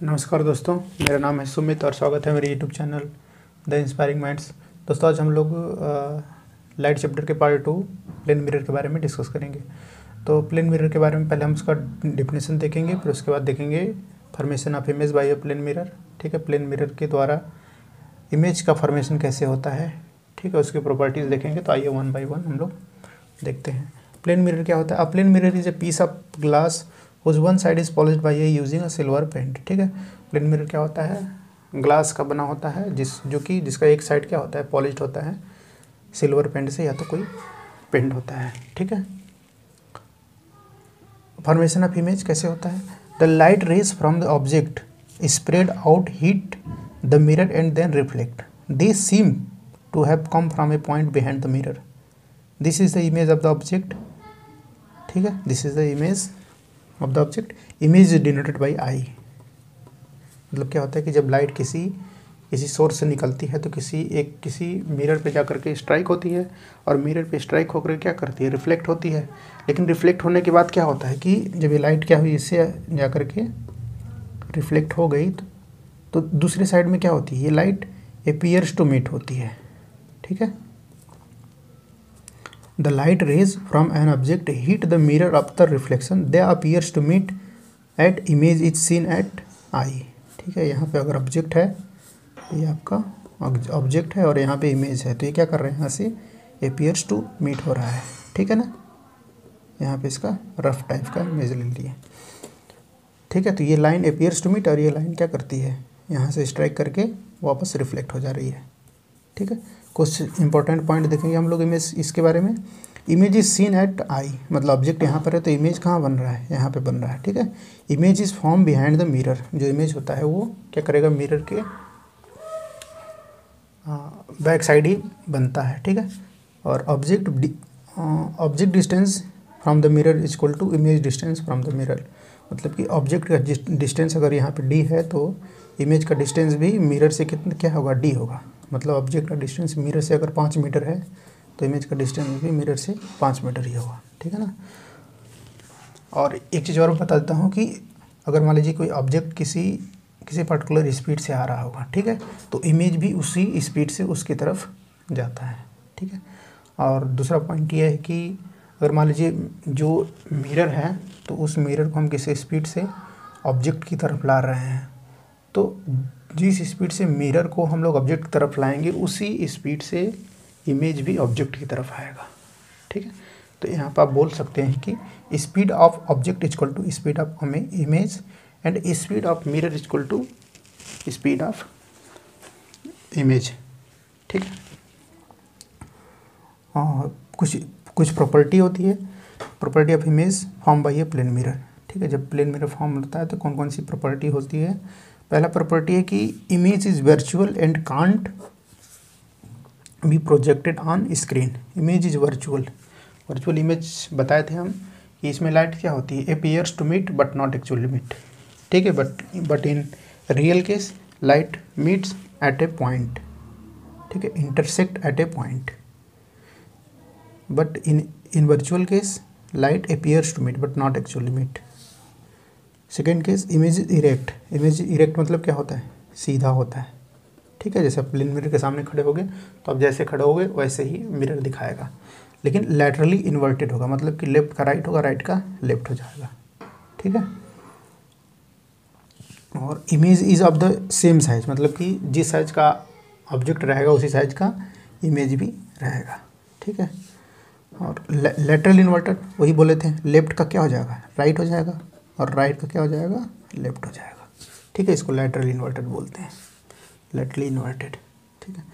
नमस्कार दोस्तों, मेरा नाम है सुमित और स्वागत है मेरे YouTube channel the inspiring minds दोस्तों, आज हम लोग लाइट चैप्टर के पार्ट टू प्लेन मिरर के बारे में डिस्कस करेंगे। तो प्लेन मिरर के बारे में पहले हम उसका डिफिनेशन देखेंगे, फिर उसके बाद देखेंगे formation of image by a plane mirror ठीक है? प्लेन मिरर के द्वारा इमेज का फॉर्मेशन कैसे होता है, ठीक है? उसकी प्रॉपर्टीज़ देखेंगे तो आइए वन बाई वन हम लोग देखते हैं। प्लेन मिरर क्या होता है? A plane mirror is a piece of glass उस one side is polished by a using a silver paint ठीक है? प्लेन मिरर क्या होता है? ग्लास का बना होता है, जिस, जो कि, जिसका एक साइड क्या होता है पॉलिश होता है सिल्वर पेंट से या तो कोई पेंट होता है, ठीक है? फॉर्मेशन ऑफ़ इमेज कैसे होता है? The light rays from the object spread out hit the mirror and then reflect they seem to have come from a point behind the mirror this is the image of the object ठीक है? This is the image of the object image is denoted by I मतलब क्या होता है कि जब light किसी किसी सोर्स से निकलती है तो किसी एक किसी मिरर पे जा कर के स्ट्राइक होती है और मिरर पे स्ट्राइक होकर क्या करती है? रिफ्लेक्ट होती है। लेकिन रिफ्लेक्ट होने के बाद क्या होता है कि जब ये लाइट क्या हुई इससे जा कर के रिफ्लेक्ट हो गई तो, तो दूसरी साइड में क्या होती है? ये लाइट एपियर्स टू मीट होती है। ठीक है? The light rays from an object hit the mirror of the reflection. They appears to meet at image is seen at eye. ठीक है, यहाँ पे अगर ऑब्जेक्ट है, ये आपका ऑब्जेक्ट है और यहाँ पे इमेज है तो ये क्या कर रहे हैं? यहाँ से एपियर्स टू मीट हो रहा है। ठीक है ना? यहाँ पे इसका रफ टाइप का इमेज ले लिए। ठीक है तो ये लाइन एपियर्स टू मीट और ये लाइन क्या करती है? यहाँ से स्ट्राइक करके वापस रिफ्लेक्ट हो जा रही है। ठीक है? कुछ इंपॉर्टेंट पॉइंट देखेंगे हम लोग इमेज इसके बारे में। Image is seen at I मतलब ऑब्जेक्ट यहाँ पर है तो इमेज कहाँ बन रहा है? यहाँ पे बन रहा है, ठीक है? Image is form behind the mirror जो इमेज होता है वो क्या करेगा? मिरर के बैक साइड ही बनता है, ठीक है? और object object distance from the mirror is equal to image distance from the mirror मतलब कि ऑब्जेक्ट का डिस्टेंस अगर यहाँ पे डी है तो इमेज का डिस्टेंस भी मिरर से कितना, क्या होगा? डी होगा। मतलब ऑब्जेक्ट का डिस्टेंस मिरर से अगर पाँच मीटर है तो इमेज का डिस्टेंस भी मिरर से पाँच मीटर ही होगा, ठीक है ना? और एक चीज़ और बता देता हूँ कि अगर मान लीजिए कोई ऑब्जेक्ट किसी किसी पर्टिकुलर स्पीड से आ रहा होगा, ठीक है? तो इमेज भी उसी स्पीड से उसकी तरफ़ जाता है, ठीक है? और दूसरा पॉइंट ये है कि अगर मान लीजिए जो मिरर है तो उस मिरर को हम किसी स्पीड से ऑब्जेक्ट की तरफ़ ला रहे हैं तो जिस स्पीड से मिरर को हम लोग ऑब्जेक्ट की तरफ़ लाएँगे, उसी स्पीड से इमेज भी ऑब्जेक्ट की तरफ़ आएगा। ठीक है? तो यहाँ पर आप बोल सकते हैं कि speed of object is equal to speed of image and speed of mirror is equal to speed of image ठीक है? कुछ कुछ प्रॉपर्टी होती है। Property of image form by a plane mirror ठीक है? जब प्लेन मिरर फॉर्म होता है तो कौन कौन सी प्रॉपर्टी होती है? पहला प्रॉपर्टी है कि image is virtual and can't be projected on screen image is virtual virtual image बताए थे हम कि इसमें लाइट क्या होती है? Appears to meet but not actually meet ठीक है but but in real case light meets at a point ठीक है intersect at a point but in in virtual case light appears to meet but not actually meet second case image erect image erect मतलब क्या होता है? सीधा होता है। ठीक है, जैसे आप प्लेन मिरर के सामने खड़े हो गए तो आप जैसे खड़े हो गए वैसे ही मिरर दिखाएगा। लेकिन लेटरली इन्वर्टेड होगा मतलब कि लेफ़्ट का राइट होगा राइट का लेफ़्ट हो जाएगा। ठीक है? और image is of the same size मतलब कि जिस साइज़ का ऑब्जेक्ट रहेगा, उसी साइज़ का इमेज भी रहेगा। ठीक है? और लेटरल इन्वर्टेड वही बोले थे लेफ़्ट का क्या हो जाएगा? राइट हो जाएगा। और राइट का क्या हो जाएगा? लेफ़्ट हो जाएगा। ठीक है, इसको लेटरल इन्वर्टेड बोलते हैं। लेटरली इन्वर्टेड ठीक है।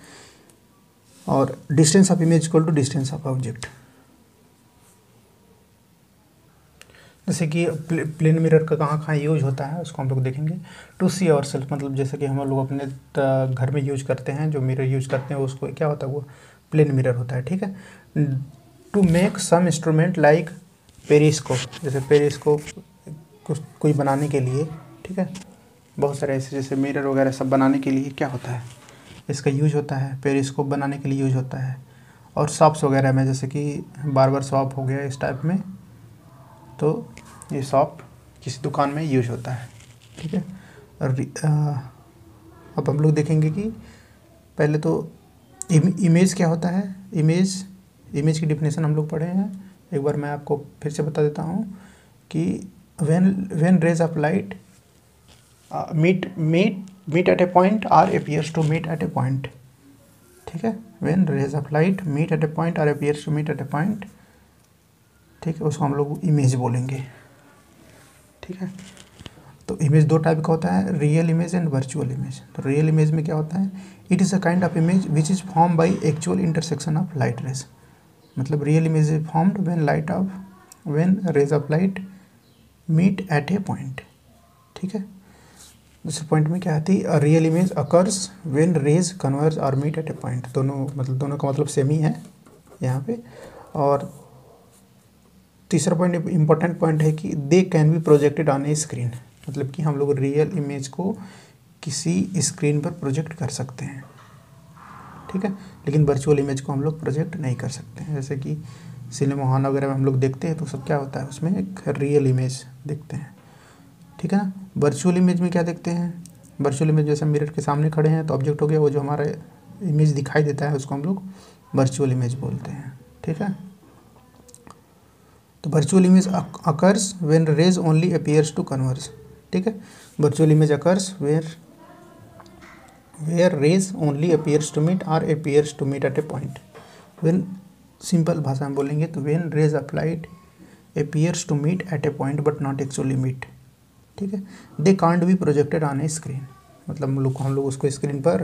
और distance of image equal to distance of object जैसे कि प्लेन मिरर का कहाँ कहाँ यूज़ होता है, उसको हम लोग देखेंगे। टू सी आवर सेल्फ मतलब जैसे कि हम लोग अपने घर में यूज़ करते हैं, जो मिरर यूज़ करते हैं, उसको क्या होता है, वो प्लेन मिरर होता है, ठीक है। To make some instrument like periscope जैसे पेरिस्कोप कुछ कोई बनाने के लिए ठीक है? बहुत सारे ऐसे जैसे मिरर वगैरह सब बनाने के लिए क्या होता है? इसका यूज़ होता है पेरिस्कोप बनाने के लिए यूज़ होता है। और शॉप्स वगैरह में जैसे कि बार बार शॉप हो गया इस टाइप में तो ये शॉप किसी दुकान में यूज़ होता है ठीक है? और अब हम लोग देखेंगे कि पहले तो इम, इमेज क्या होता है? इमेज इमेज की डिफिनेशन हम लोग पढ़े हैं। एक बार मैं आपको फिर से बता देता हूँ कि when when rays of light meet meet meet at a point or appears to meet at a point ठीक है? When rays of light meet at a point or appears to meet at a point ठीक है? उसको हम लोग image बोलेंगे। ठीक है? तो इमेज दो टाइप का होता है real image and virtual image तो रियल इमेज में क्या होता है? It is a kind of image which is form by actual intersection of light rays मतलब real image is formed when light of when rays of light meet at a point ठीक है? दूसरे point में क्या आती है? Real image occurs when rays converge और meet at a point दोनों मतलब दोनों का मतलब सेम ही है यहाँ पे। और तीसरा पॉइंट इंपॉर्टेंट पॉइंट है कि they can be projected on a screen मतलब कि हम लोग रियल इमेज को किसी स्क्रीन पर प्रोजेक्ट कर सकते हैं। ठीक है? लेकिन वर्चुअल इमेज को हम लोग प्रोजेक्ट नहीं कर सकते हैं। जैसे कि सिनेमा हॉल वगैरह में हम लोग देखते हैं तो सब क्या होता है, उसमें एक रियल इमेज देखते हैं। ठीक है ना? वर्चुअल इमेज में क्या देखते हैं? वर्चुअल इमेज जैसे मिरर के सामने खड़े हैं तो ऑब्जेक्ट हो गया, वो जो हमारा इमेज दिखाई देता है, उसको हम लोग वर्चुअल इमेज बोलते हैं। ठीक है? तो virtual image occurs when rays only appears to converge ठीक है? Virtual image occurs where where rays only appears to meet or appears to meet at a point when simple भाषा में बोलेंगे तो when rays applied appears to meet at a point but not actually meet ठीक है? They can't be projected on a screen मतलब हम लोग हम लोग उसको स्क्रीन पर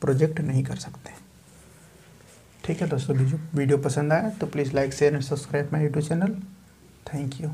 प्रोजेक्ट नहीं कर सकते। ठीक है दोस्तों, वीडियो वीडियो पसंद आया तो please like share and subscribe my YouTube channel thank you